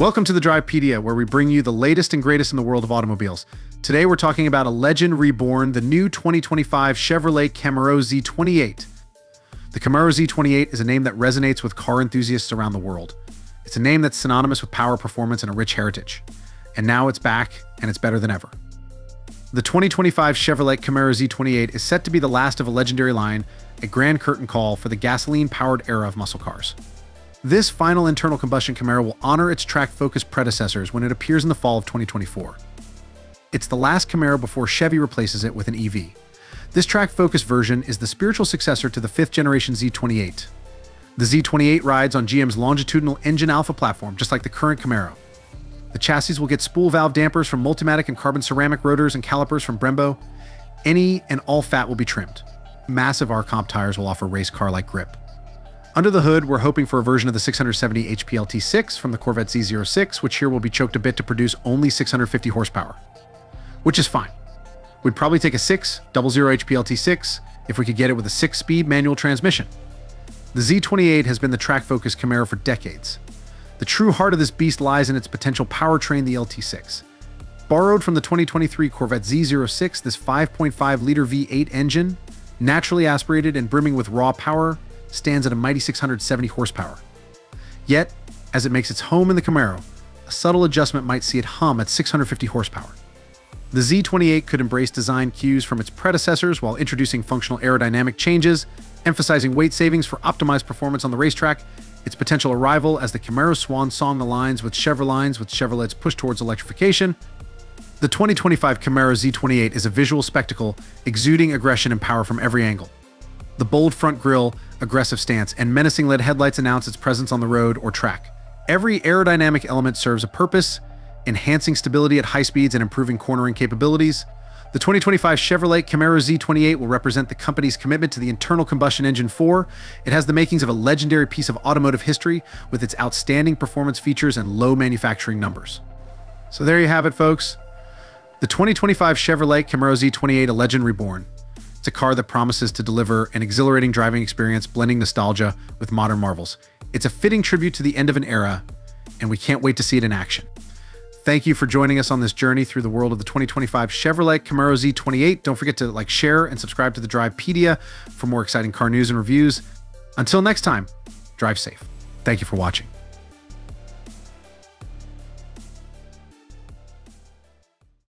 Welcome to the Drivepedia, where we bring you the latest and greatest in the world of automobiles. Today we're talking about a legend reborn, the new 2025 Chevrolet Camaro Z28. The Camaro Z28 is a name that resonates with car enthusiasts around the world. It's a name that's synonymous with power, performance, and a rich heritage. And now it's back, and it's better than ever. The 2025 Chevrolet Camaro Z28 is set to be the last of a legendary line, a grand curtain call for the gasoline-powered era of muscle cars. This final internal combustion Camaro will honor its track-focused predecessors when it appears in the fall of 2024. It's the last Camaro before Chevy replaces it with an EV. This track-focused version is the spiritual successor to the fifth-generation Z28. The Z28 rides on GM's longitudinal Engine Alpha platform, just like the current Camaro. The chassis will get spool valve dampers from Multimatic and carbon ceramic rotors and calipers from Brembo. Any and all fat will be trimmed. Massive R-Comp tires will offer race car-like grip. Under the hood, we're hoping for a version of the 670 HP LT6 from the Corvette Z06, which here will be choked a bit to produce only 650 horsepower, which is fine. We'd probably take a 6 00 HP LT6 if we could get it with a 6-speed manual transmission. The Z28 has been the track-focused Camaro for decades. The true heart of this beast lies in its potential powertrain, the LT6. Borrowed from the 2023 Corvette Z06, this 5.5-liter V8 engine, naturally aspirated and brimming with raw power, stands at a mighty 670 horsepower. Yet, as it makes its home in the Camaro, a subtle adjustment might see it hum at 650 horsepower. The Z28 could embrace design cues from its predecessors while introducing functional aerodynamic changes, emphasizing weight savings for optimized performance on the racetrack. Its potential arrival as the Camaro swan song aligns with Chevrolet's with Chevrolet's push towards electrification. The 2025 Camaro Z28 is a visual spectacle, exuding aggression and power from every angle. The bold front grille, aggressive stance, and menacing LED headlights announce its presence on the road or track. Every aerodynamic element serves a purpose, enhancing stability at high speeds and improving cornering capabilities. The 2025 Chevrolet Camaro Z28 will represent the company's commitment to the internal combustion engine 4. It has the makings of a legendary piece of automotive history with its outstanding performance features and low manufacturing numbers. So there you have it, folks. The 2025 Chevrolet Camaro Z28, a legend reborn. It's a car that promises to deliver an exhilarating driving experience, blending nostalgia with modern marvels. It's a fitting tribute to the end of an era, and we can't wait to see it in action. Thank you for joining us on this journey through the world of the 2025 Chevrolet Camaro Z28. Don't forget to like, share, and subscribe to the Drivepedia for more exciting car news and reviews. Until next time, drive safe. Thank you for watching.